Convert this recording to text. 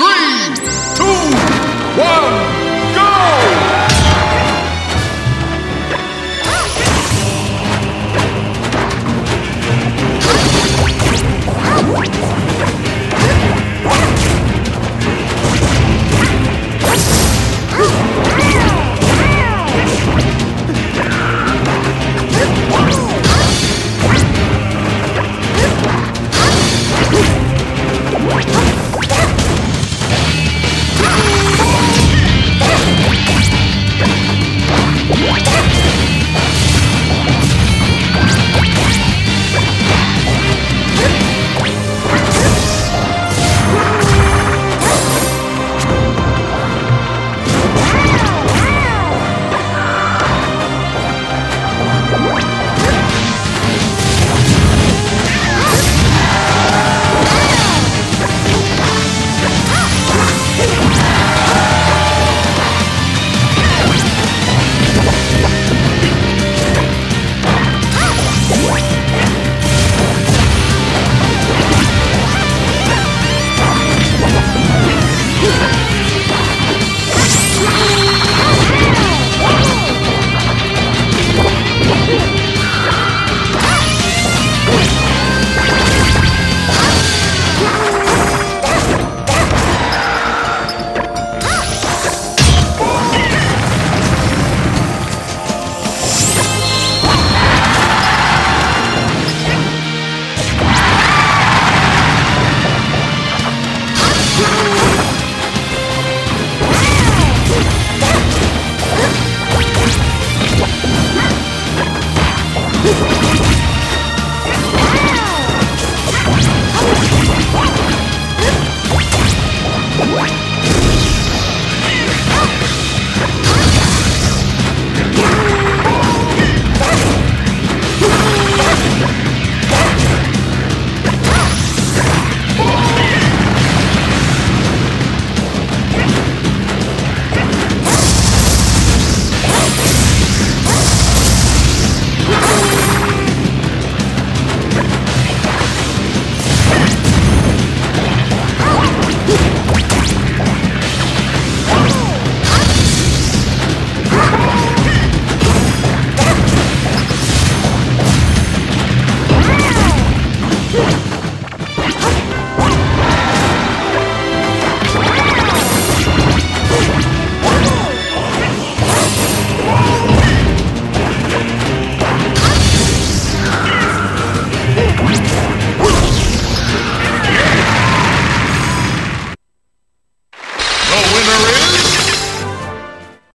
Three, two, one.